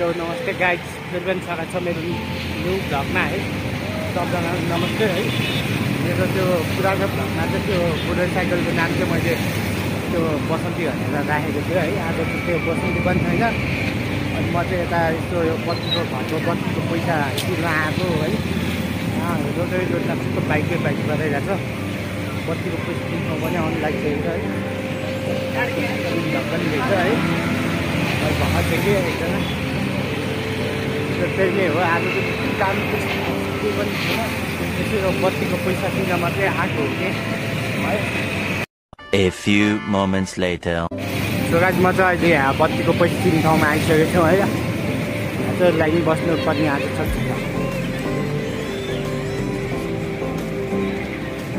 Hello नमस्ते guide फेरि पनि स्वागत छ मेरो न्यु भ्लगमा है। सबजना नमस्ते है। मेरो त्यो पुरानो भ्लगमा चाहिँ त्यो मोटरसाइकलको नाम चाहिँ मैले त्यो बसन्ती भनेर राखेको थिएँ है। आज चाहिँ त्यो बसन्ती पनि छैन। अनि म चाहिँ यता यस्तो यो बत्तीको घरको बत्तीको पैसा तिर्न आएको है रोटरी रोडमा कस्तो बाइकै बाइक गराइरहेको छ। बत्तीको पैसा तिर्नु पनि आउनु लागिसकेको छ है पनि रहेछ है। मैले भर्खर देखेँ एकजना। त्यही नै हो आज चाहिँ काम केही पनि छैन। यसो यो बत्तीको पैसा दिन मात्रै आएको हो कि? है। A few moments later. Suraj म चाहिँ अहिले यहाँ बत्तीको पैसा तिर्ने ठाउँमा आइसकेको छु है यहाँ चाहिँ लाइन बस्नुपर्ने आज छ।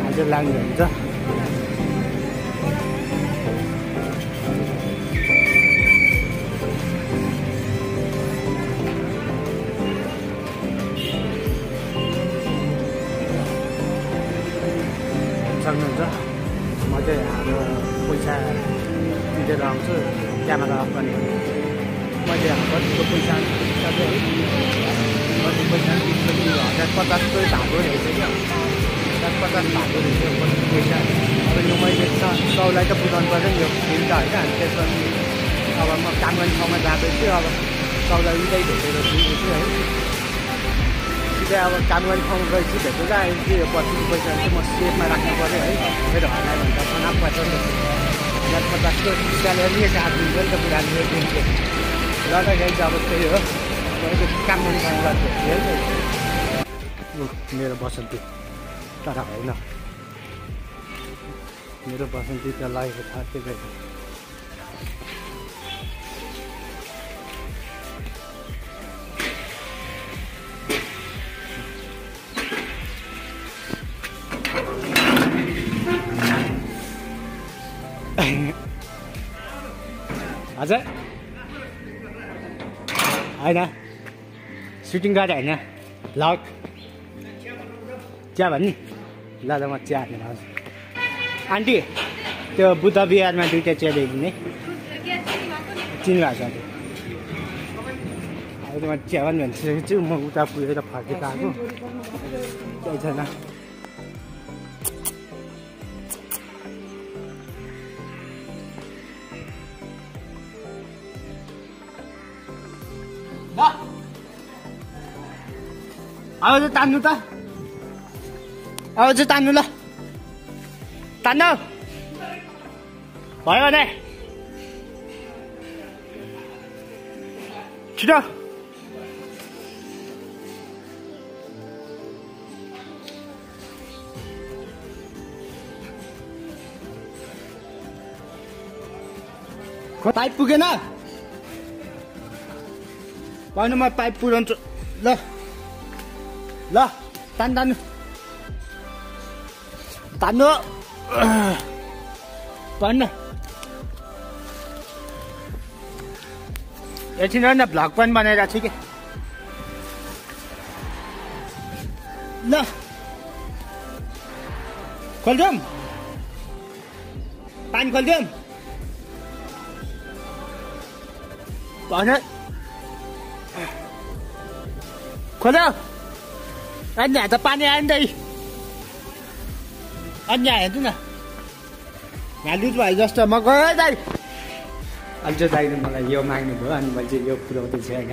आज लाइन हुन्छ। सक्नुहुन्छ म चाहिँ हाम्रो पैसा तिरेर आउँछु क्यामेरा अफ गर्ने मैले बत्तीको पैसा बत्ती पैसा हजार पचासको धागो रहेछ क्या। हजार पचास धागो रहेछ बत्ती पैसा। अब यो मैले सौलाई त बुझाउनु पर्छ नि यो फिल त होइन। अनि त्यसपछि अब म काम गर्ने ठाउँमा जाँदैछु अब सौलाई उतै भेटेर दिँदैछु है। सिधै अब काम गर्ने ठाउँमा गएपछि भेटेर अहिले यो बत्तीको पैसा चाहिँ म सेफमा राख्नु पऱ्यो है मेरो हरायो भने त खनाप पर्छ नि त हजार पचासको स्यालेरी काट दिन्छ नि त बुढाले दिन्थ्यो गाई चाहिँ अब त्यही हो मैले काम गर्ने ठाउँ गर्छु मेरो बसन्ती तर होइन मेरो बसन्ती त लागेको छ त्यही हजुर। होइन। सुटिङ गरेँ होइन। भ्लग चिया भन्ने। ल ल म चिया हाल्नु हजुर आन्टी त्यो बुद्ध बिहारमा दुइटा चिया ल्याइदिने चिन्नुभएको छ हजुर अहिले म चिया पनि भनिसकेको छु म उता पुगेर फर्केर आएको। केही छैन अब चाहिँ तान्नु त अब चाहिँ तान्नु ल तान्नु भयो भने छिटो पाइप पुगेन भन्नु म पाइप पुऱ्याउँछु ल ल तान तान्नु तान्नु भन्नु एकछिन न भ्लग पनि बनाइरहेको छु कि ल खोलिदिउँ पानी खोलिदिउँ भन खोल्यो अनि यहाँ त पानी आयो नि त अनि यहाँ हेर्नु न यहाँ लुज भयो जस्तो म गएँ दाइ अनि चाहिँ दाइले मलाई यो माग्नु भयो अनि मैले चाहिँ यो पुऱ्याउँदैछु होइन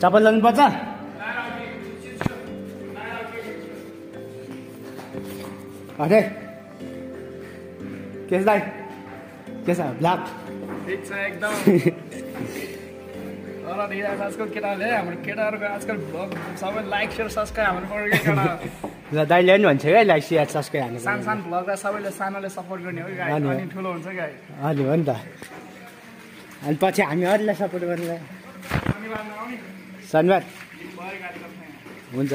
चप्पल लानुपर्छ अरे के छ दाइ के छ ब्ल्याक ठिक छ एकदम तर ढिला आजकल केटाहरूले हाम्रो केटाहरूको आजकल भ्लग सबै लाइक सेयर सब्सक्राइब हाम्रो केटा दाइले पनि भन्छ क्या लाइक सिया सब्सक्राइब हान्नु सानो सानो भ्लगलाई सबैले सानोले सपोर्ट गर्ने हो गाई अनि- ठुलो हुन्छ गाई अनि हो नि त। अनि पछि हामी अरूलाई सपोर्ट गर्नुलाई। शनिबार। हुन्छ।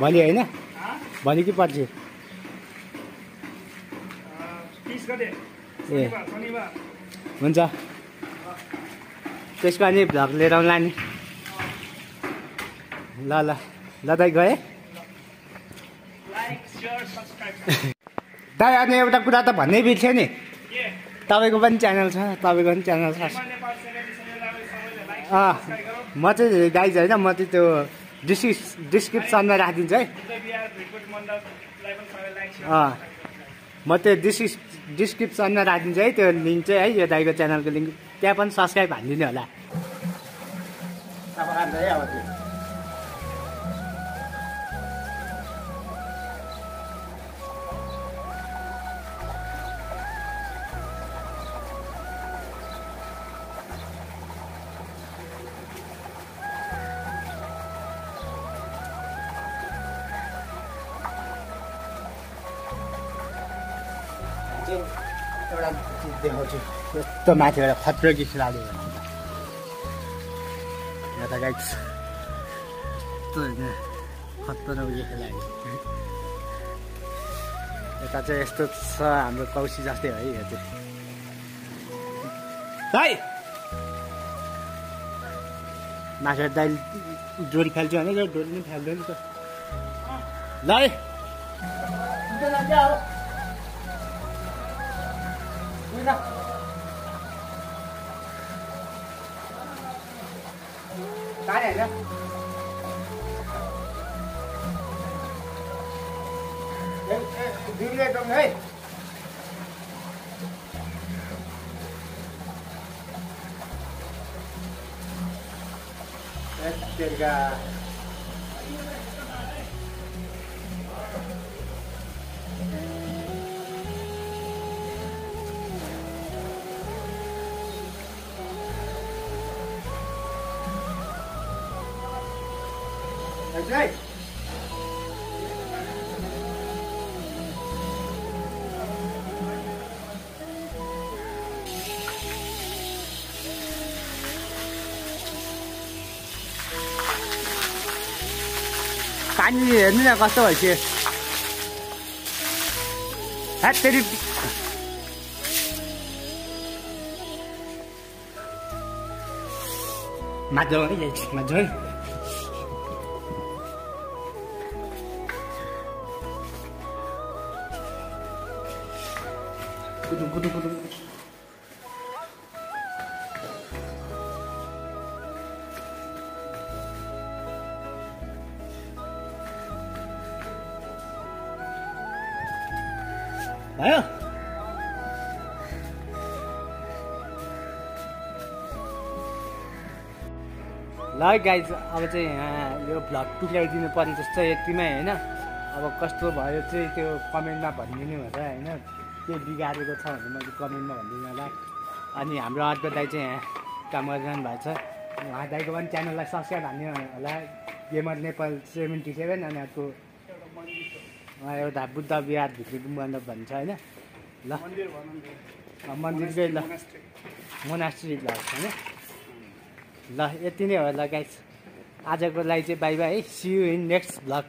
भोलि होइन? भोलि कि गते। ए। हुन्छ। त्यसको अनि भ्लग लिएर आउँला नि। ल ल ल दाइ गएँ। दाइ अनि एउटा कुरा त भन्नै बिर्सेँ नि। तपाईँको पनि च्यानल छ तपाईँको पनि च्यानल छ। अँ म चाहिँ गाइज होइन म चाहिँ त्यो डिस्क्रिप डिस्क्रिप्सनमा राखिदिन्छु है। अँ म त्यो डिस्क्रिप डिस्क्रिप्सनमा राखिदिन्छु है त्यो लिङ्क चाहिँ है यो दाइको च्यानलको लिङ्क। त्यहाँ पनि सब्सक्राइब हानिदिनु होला। एउटा चिज देखाउँछु। यस्तो माथिबाट खत्रो कि खेलाडी भन्नु यहाँ त गाइस यस्तो होइन खतरो खेलाडी यता चाहिँ यस्तो छ हाम्रो कौसी जस्तै है यो चाहिँ दाइ माथिबाट दाइ डोरी फाल्छु भने यो डोरी पनि फाल्दैन त ल cái này nhá. Giữ lên trong đây. Tiền gà. आहे दिले टोङ है तेलका Right. पानी हेर्नु न कस्तो भइसक्यो हेट तेरि माजो है माजो है कुदुङ भयो ल गाइज अब चाहिँ यहाँ यो भ्लग टुक्राइदिनु पर्ने जस्तो यतिमै होइन। अब कस्तो भयो चाहिँ त्यो कमेन्टमा भनिदिनु होला होइन? के बिगारेको छ भने मैले कमेन्टमा भनिदिनु होला। अनि हाम्रो अर्को दाइ चाहिँ यहाँ काम गरिरहनु भएको छ। उहाँ दाइको पनि च्यानललाई सब्सक्राइब हान्नु होला। गेमर नेपाल सेभेन्टी सेभेन अनि अर्को एउटा बुद्ध बिहार भित्री मण्डप भन्छ होइन। ल। मन्दिरकै ल। मोनास्ट्री ल होइन। ल यति नै हो ल गाइस आजको लागि चाहिँ bye bye. See you in next blog